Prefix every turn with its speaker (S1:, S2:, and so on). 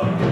S1: Oh.